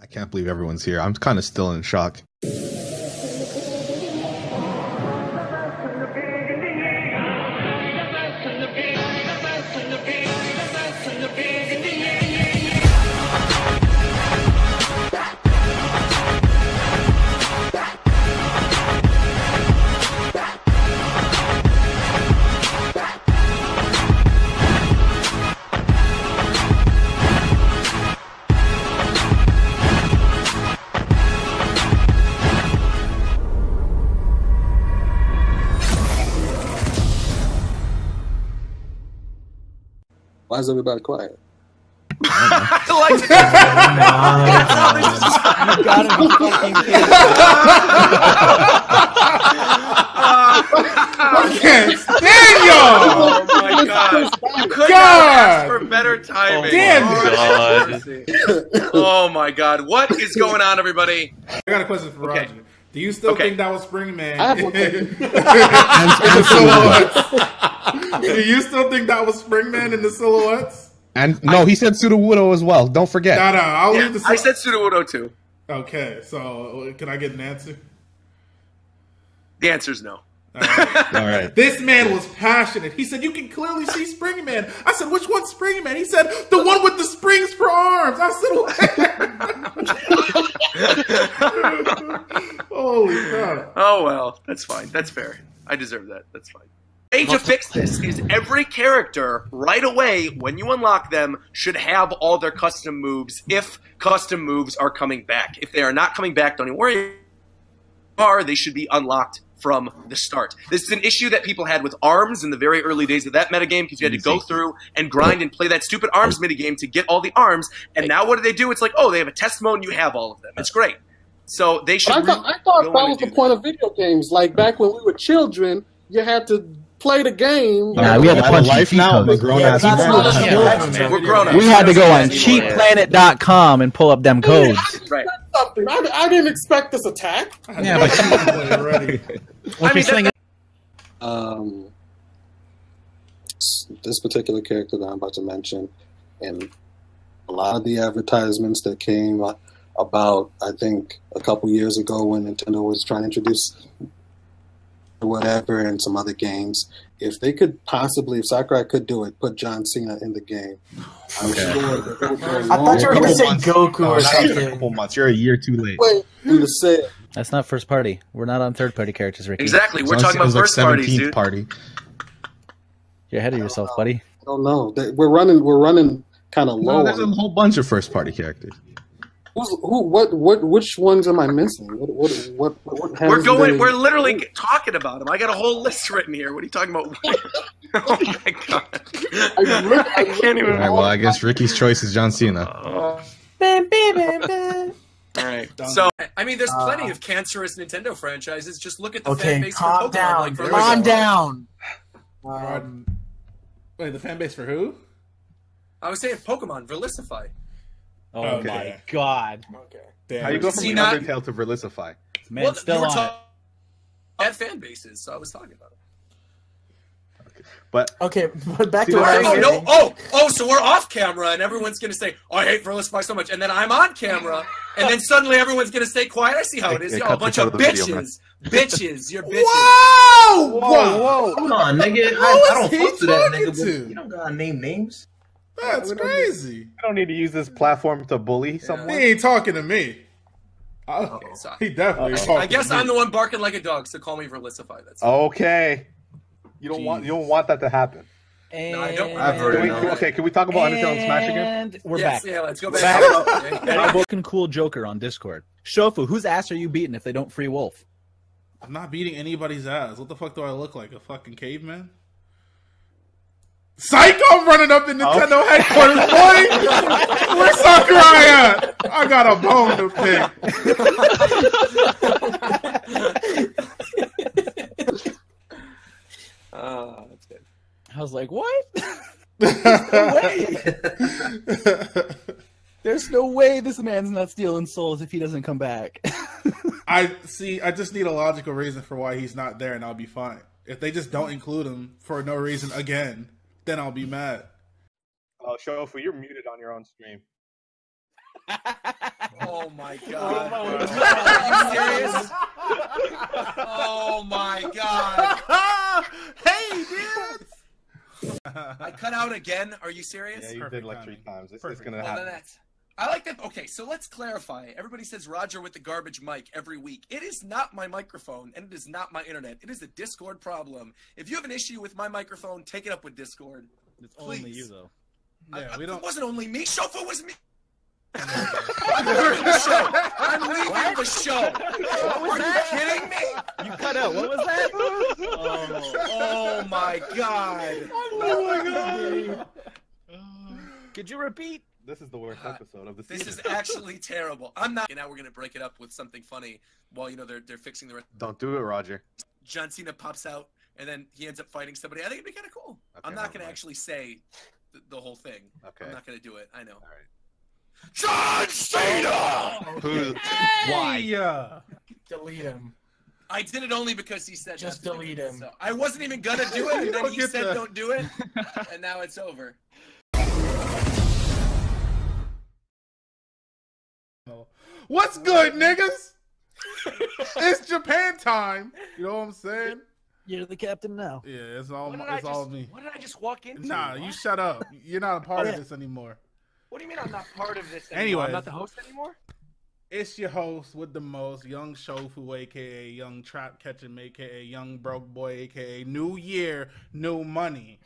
I can't believe everyone's here. I'm kind of still in shock. Why is everybody quiet? I like You gotta be fucking kidding. I can't stand y'all. Oh my god! You could not God. ask for better timing. Damn Oh, Oh my god! What is going on, everybody? I got a question for Okay. Roger. Do you still Okay. think that was Springman? I have one in the silhouettes? Do you still think that was Springman in the silhouettes? And no, he said Sudowoodo as well. Don't forget. No, no, I'll Yeah, leave the. I said Sudowoodo too. Okay, so can I get an answer? The answer is no. All right. All right. This man was passionate. He said, "You can clearly see Springman." I said, "Which one's Springman?" He said, "The one with the springs for arms." I said, "Holy cow!" Oh well, that's fine. That's fair. I deserve that. That's fine. Way to fix this is every character right away when you unlock them should have all their custom moves if custom moves are coming back. If they are not coming back, don't even worry. Are they should be unlocked from the start. This is an issue that people had with arms in the very early days of that metagame because you had to go through and grind and play that stupid arms minigame to get all the arms. And now what do they do? It's like, oh, they have a test mode and you have all of them. It's great. So they should. But I thought, re- I thought that was the do point of video games. Like back when we were children, you had to play the game. Nah, we had to punch some cheat now, codes. the grown Yeah, ass that's man. not a that. show. We're grown We had to go on Yeah. cheatplanet.com and pull up them codes. Right. Something. I, I didn't expect this attack. Yeah, but- already. I mean, that, Um, this particular character that I'm about to mention, and a lot of the advertisements that came uh, about, I think, a couple years ago when Nintendo was trying to introduce whatever and some other games. If they could possibly, if Sakurai could do it, put John Cena in the game. I'm Okay. sure that it would go a I thought you were gonna say. Goku No, or not even a something. couple months. You're a year too late. Wait, you to say. That's not first party. We're not on third party characters, Ricky. exactly. We're talking about Cena's like first parties, 17th dude. party. You're ahead of yourself, buddy. I don't know. They- We're running. We're running kind of low. No, there's a whole bunch of first party characters. Who's, who? What? What? Which ones am I missing? What? What? What? what We're going. they- We're literally talking about them. I got a whole list written here. What are you talking about? oh my god! I look- I I can't even. All right, well, I guess Ricky's choice is John Cena. Oh. All right. Done. So I mean, there's Uh, plenty of cancerous Nintendo franchises. Just look at the Okay, fan base calm for Pokemon. down. Like, for calm example. down. Um, Wait, the fan base for who? I was saying Pokemon, Verlisify. Oh Okay. my god. Okay. Damn. How you go from See, not- Undertale to Verlisify? Man, well, still you were on it. at fan bases, so I was talking about it. But Okay, but back See, to what I that's- was Oh no! saying. Oh, oh! So we're off camera, and everyone's gonna say, "Oh, I hate Verlisify so much," and then I'm on camera, and then suddenly everyone's gonna stay quiet. I see how it is. Hey, Y'all a bunch of of the video, bitches, bitches. You're bitches. Whoa! Whoa! Hold on, nigga. Who I, I don't he fuck to that nigga. But to? you don't gotta name names. That's crazy. I don't need to use this platform to bully He someone. ain't talking to me. I- Okay, so he definitely ain't talking I guess to. I'm the one barking like a dog, so call me Verlisify. That's Okay. You don't want you don't want that to happen. And No, I don't- I've heard Can we, okay, can we talk about Undertale and Smash again? And we're yes, back. yeah. Let's go back. Back. Yeah. Fucking cool Joker on Discord. Shofu, whose ass are you beating if they don't free Wolf? I'm not beating anybody's ass. What the fuck do I look like? A fucking caveman? Psycho I'm running up in Nintendo headquarters, boy! Where's Sakurai at? I got a bone to pick. uh, that's good. I was like, what? No way!" There's no way this man's not stealing souls if he doesn't come back. I see. I just need a logical reason for why he's not there, and I'll be fine. If they just don't include him for no reason again, then I'll be mad. Oh, Shofu, you're muted on your own stream. Oh my god. Are you serious? Oh my god. hey, dude. I cut out again. Are you serious? Yeah, you Perfect did like timing. three times. It's, it's gonna Well, then happen. That's. I like that. Okay, so let's clarify. Everybody says Roger with the garbage mic every week. It is not my microphone, and it is not my internet. It is a Discord problem. If you have an issue with my microphone, take it up with Discord. It's only you though. Yeah, I- we don't. It wasn't only me. Shofa was me. I'm leaving the show. I'm leaving the show. Are you kidding me? You cut out. What was that? Oh, oh my god. Oh my god. Could you repeat? This is the worst uh, episode of the This season. is actually terrible. I'm not. And now we're gonna break it up with something funny while you know they're they're fixing the. rest. Don't do it, Roger. John Cena pops out and then he ends up fighting somebody. I think it'd be kind of cool. Okay, I'm not gonna mind. actually say the, the whole thing. Okay. I'm not gonna do it. I know. All right. John Cena. Who? Why? Delete him. I did it only because he said Just not to do delete him. so I wasn't even gonna do it, and then he said the- don't do it, and now it's over. What's good, niggas? it's Japan time. You know what I'm saying? You're the captain now. Yeah, it's all What did, it's I all me. what did I just walk into? Nah, What? you shut up. You're not a part of Yeah. this anymore. What do you mean I'm not part of this anymore? Anyways. I'm not the host anymore? It's your host with the most, Young Shofu, aka Young Trap Catching, aka Young Broke Boy, aka New Year, New Money.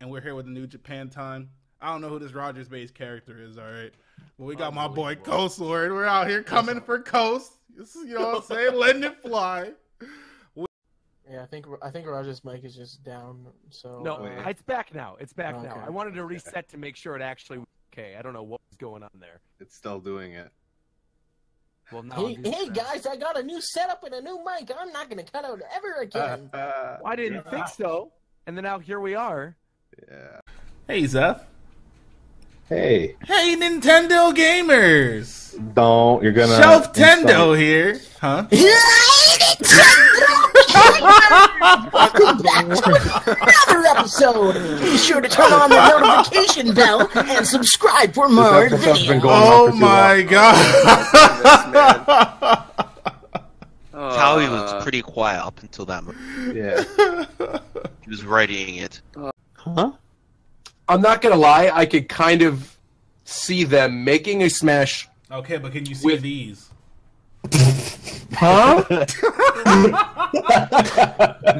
And we're here with the New Japan time. I don't know who this Rogers based character is, all right? But we got my boy Coastward. We're out here coming for Coast. You know what I'm saying? Letting it fly. Yeah, I think I think Roger's mic is just down. So No, uh, it's back now. It's back now. I wanted to reset to make sure it actually was okay. I don't know what was going on there. It's still doing it. Well, now Hey, hey guys, I got a new setup and a new mic. I'm not gonna cut out ever again. Uh, Well, I didn't think so. And then now here we are. yeah. Hey, Zef. Hey, Hey, Nintendo gamers. don't. You're gonna. Shelf Tendo here. Huh? Welcome back to another episode. Be sure to turn on the notification bell and subscribe for more videos. Oh my long. god. Howie was pretty quiet up until that moment. Yeah. He was writing it. Huh? I'm not gonna lie, I could kind of see them making a smash. Okay, but can you see With- these? Huh?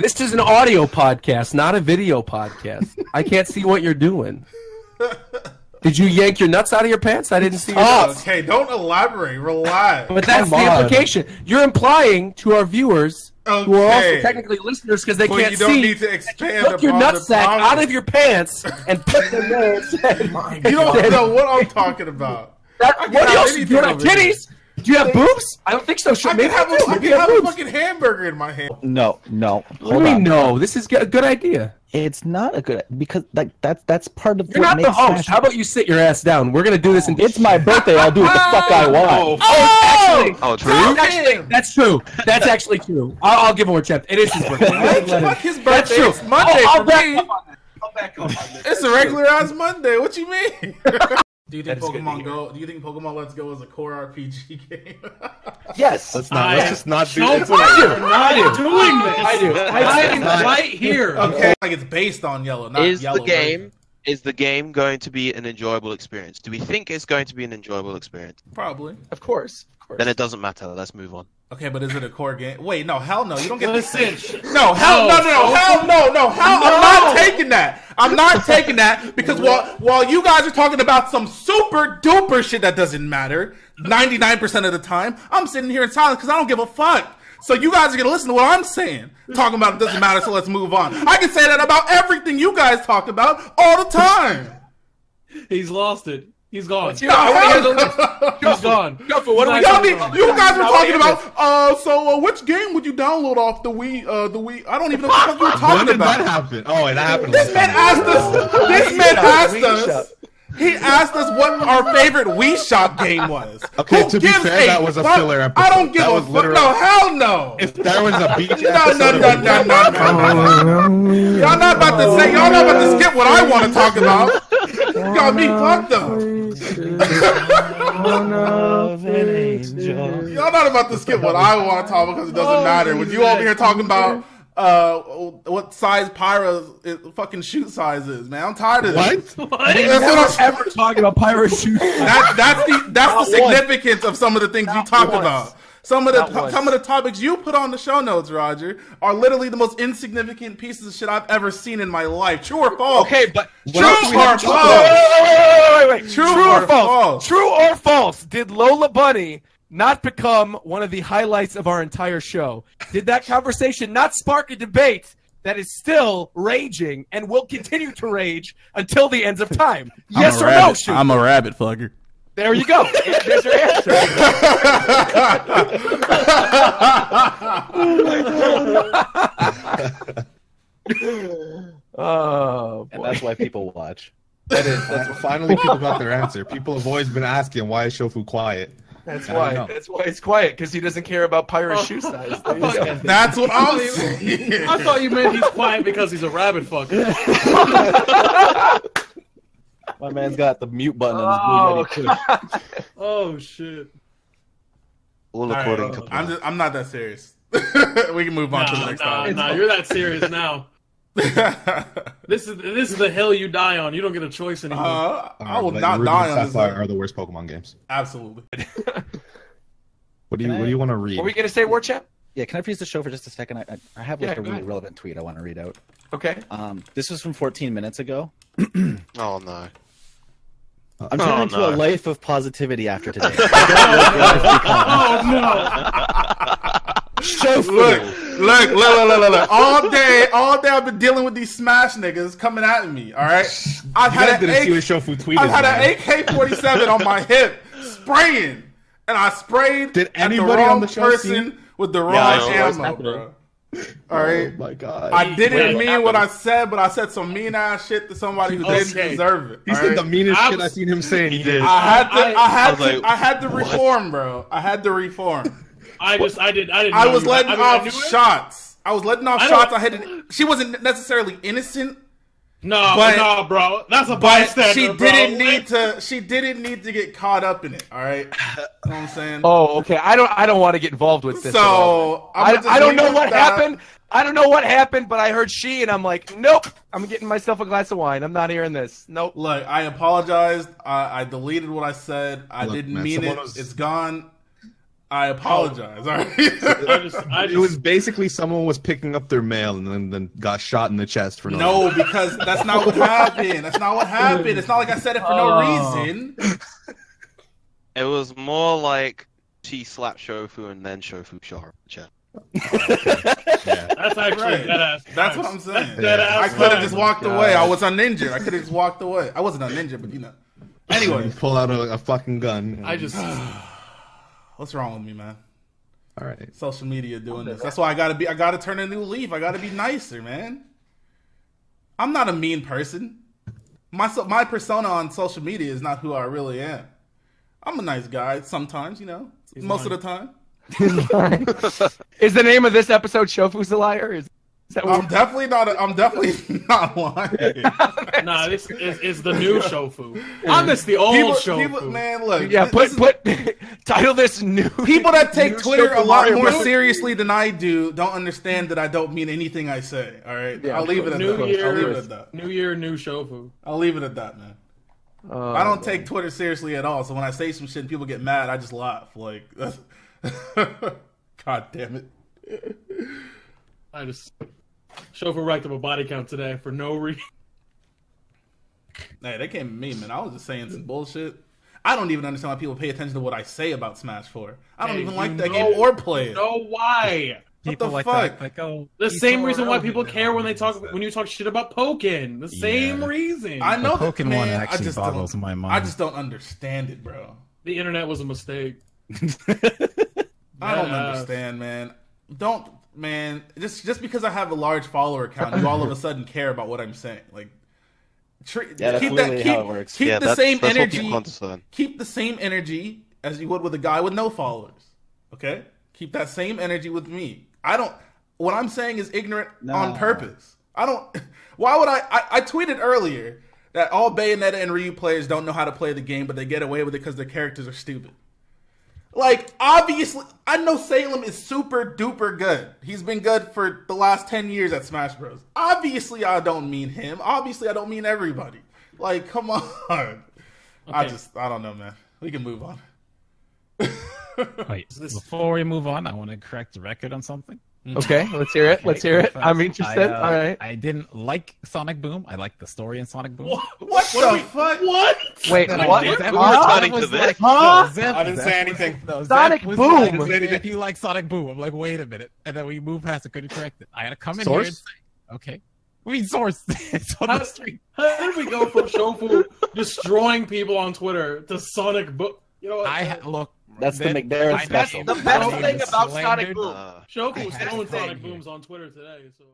this is an audio podcast, not a video podcast. I can't see what you're doing. Did you yank your nuts out of your pants? I didn't see your nuts. Okay, don't elaborate. Relax. But that's Come the on. implication. You're implying to our viewers, who are also technically listeners because they Well, can't you don't see, need to expand took your upon the nutsack out of your pants and put them there and said, my You don't know what I'm talking about. That, what else? Do anything you have over here. titties? Do you have boobs? I don't think so. Sure, can maybe have, I a, do. I Maybe can I have a fucking hamburger in my hand. No, no. What do Hold you mean on. no? This is a good idea. It's not a good because like that's that's part of You're what not the host. Smash- How about you sit your ass down? We're gonna do this in. It's my birthday. I'll do what the fuck I want. Oh, oh actually, Oh, true? that's, actually, that's true. That's actually true. I'll, I'll give him a chance. It is his birthday. Fuck his That's true. It's Monday I'll, I'll for back me. on that. Back up on. It's a regular ass Monday. What you mean? Do you think That is good to Pokemon. Go? Do you think Pokemon Let's Go is a core RPG game? Yes, Let's not. let's just not do. I It's do. I do. Doing this. I do. I am right here. okay, like it's based on yellow, not Is yellow. the game is the game going to be an enjoyable experience? Do we think it's going to be an enjoyable experience? Probably. Of course. Of course. Then it doesn't matter. Let's move on. Okay, but is it a core game? Wait, no, hell no. You don't get Listen. No, hell no, no, no, hell no, no, hell. I'm not taking that. I'm not taking that because while while you guys are talking about some super duper shit that doesn't matter, 99% of the time, I'm sitting here in silence because I don't give a fuck. So you guys are gonna listen to what I'm saying, talking about it doesn't matter. So let's move on. I can say that about everything you guys talk about all the time. He's lost it. He's gone. Let's hear- I wanna hear the list. He's gone. Go what do we Y'all need, you guys were talking about, uh, so uh, which game would you download off the Wii? Uh, the Wii. I don't even know what the fuck you were talking When did about. that happen? Oh, it happened. This man asked us. This man asked us. He asked us what our favorite Wii Shop game was. Okay, Who to be gives fair, that was a fuck? filler I don't episode. give That a was fuck. literally- No, hell no. If there was a beach No, episode, no, it no, no, no, no, no. Y'all not about to say. Y'all not about to skip what I want to talk about. Got me fucked up. Y'all not about to skip what I want to talk about because it doesn't matter. When you over here talking about uh what size Pyro's uh, fucking shoot size is, man. I'm tired of this. What? That's We what I'm- ever talking about pyro shoot. That, that's the that's the Not once. significance of some of the things you talked once. about. Some of the Not once. some of the topics you put on the show notes, Roger, are literally the most insignificant pieces of shit I've ever seen in my life. True or false? Okay, but true what else do we or have to talk false? Wait, wait, wait, wait, wait. True True, or or false? false? True or false? Did Lola Bunny not become one of the highlights of our entire show? Did that conversation not spark a debate that is still raging and will continue to rage until the ends of time? Yes or no? Shoot. I'm a rabbit fucker. There you go. There's your answer. Oh, And that's why people watch. That is. That's finally people got their answer. People have always been asking why is Shofu quiet. That's I why. That's why it's quiet because he doesn't care about pirate oh. shoe size. There you go. That's what I'm saying. I thought you meant he's quiet because he's a rabbit fucker. My man's got the mute button Oh, on his blue oh shit. All All right, according I'm just, I'm not that serious. we can move on to the next nah, topic. nah, you're that serious now. this is this is the hill you die on. You don't get a choice anymore. Uh, I will Like, not Ruby die on. Sapphire hill. are the worst Pokemon games. Absolutely. What do you What do you want to read? What were we gonna say, Warchamp? Yeah, can I freeze the show for just a second? I, I, I have like Yeah, a go really ahead. relevant tweet I want to read out. Okay. Um, this was from 14 minutes ago. Oh no. I'm Oh, turning into no. a life of positivity after today. oh no! Look, look, look, look, look, look, look. All day, all day I've been dealing with these smash niggas coming at me. All right, I've You had guys an didn't see AK what Shofu tweeted, I've had man. an AK-47 on my hip, spraying, and I sprayed Did at the anybody wrong on the show person see- with the wrong Yeah, I know what's ammo, happening. bro. Oh all right. Oh my god. I didn't Wait, mean what I said, but I said some mean ass shit to somebody who didn't deserve it. He all said right? the meanest I'm- shit I've seen him say. He did. I had to. I, I- had I to. like, I had to what? reform, bro. I had to reform. I just I did I didn't. I was letting I mean, off shots. I was letting off I shots. I had. She wasn't necessarily innocent, No, But- no, bro. That's a but bystander. she didn't need to. She didn't need to get caught up in it. All right. You know what I'm saying? Oh, okay. I don't. I don't want to get involved with this. at all. so I'm I, gonna just I don't know what at that. happened. I don't know what happened, but I heard she, and I'm like, nope. I'm getting myself a glass of wine. I'm not hearing this. Nope. Look, I apologized. I, I deleted what I said. I Look, didn't man, mean it. was- It's gone. I oh. apologize. All right. I just, I It was basically someone was picking up their mail and then, then got shot in the chest for no, reason. No, reason. because that's not what happened. That's not what happened. It's not like I said it for no Oh. reason. It was more like she slapped Shofu and then Shofu shot her in the chest. Yeah. that's actually Right. dead ass. That's what I'm saying. Yeah. I could have just walked God. away. I was uninjured. I could have just walked away. I wasn't uninjured, but you know. Anyway, You pull out a, a fucking gun. I just what's wrong with me, man? All right. Social media doing this. That's why I gotta be. I gotta turn a new leaf. I gotta be nicer, man. I'm not a mean person. My my persona on social media is not who I really am. I'm a nice guy sometimes, you know. most lying. of the time. Is the name of this episode "Shofu's a Liar"? Is, is that what I'm definitely not. A, I'm definitely not lying. nah. This is, is the new Shofu. I miss the old people, Shofu. people, man, look. yeah, this put put title this new. people that take Twitter a lot more Bros. seriously than I do don't understand that I don't mean anything I say. All right, Yeah, I'll leave it at New that. year, I'll leave it at that. new year, new Shofu. I'll leave it at that, man. Oh, I don't take Twitter seriously at all. So when I say some shit and people get mad, I just laugh. Like, that's... God damn it. I just Shofu racked up a body count today for no reason. Hey, that came from me, man. I was just saying some bullshit. I don't even understand why people pay attention to what I say about Smash 4. I don't Hey, even like that know- game or play it. Know why? What People the like fuck? that. Like, oh, The same reason why people care when they talk when you talk shit about Pokken. The same reason. I know The that, Pokemon man. I actually just boggles don't, my mind. I just don't understand it, bro. the internet was a mistake. I don't Badass. understand, man. Don't, man. Just just because I have a large follower count, you all of a sudden care about what I'm saying. Like, tre- Yeah, that's keep that, keep, how it works. Keep yeah, the that's, same that's energy. what people understand. keep the same energy as you would with a guy with no followers. Okay? Keep that same energy with me. I don't what I'm saying is ignorant No. on purpose. I don't why would I, I I tweeted earlier that all Bayonetta and Ryu players don't know how to play the game, but they get away with it because their characters are stupid. Like, obviously, I know Salem is super duper good. He's been good for the last 10 years at Smash Bros. Obviously, I don't mean him. Obviously, I don't mean everybody. Like, come on. I just, I don't know, man. We can move on. Wait, before we move on, I want to correct the record on something. Okay, let's hear it. Let's hear it. I'm interested. I, uh, All right. I didn't like Sonic Boom. I like the story in Sonic Boom. What, the fuck? What? Wait, Zef- what? Zef- We're returning Zef to this? like- Huh? no, Zef- I didn't Zef say was- anything. no, Sonic was Boom. like, I didn't If you like Sonic Boom, I'm like, wait a minute, and then we move past it. Couldn't correct it. I had to come in Source? here and say, okay. We source. it's on How, the street. how did we go from Shofu destroying people on Twitter to Sonic Boom? You know what? I ha- look. That's the then- McNair I- special. The best thing about slandered- uh, Sonic Boom. Shofu was I throwing Sonic. Booms on Twitter today. So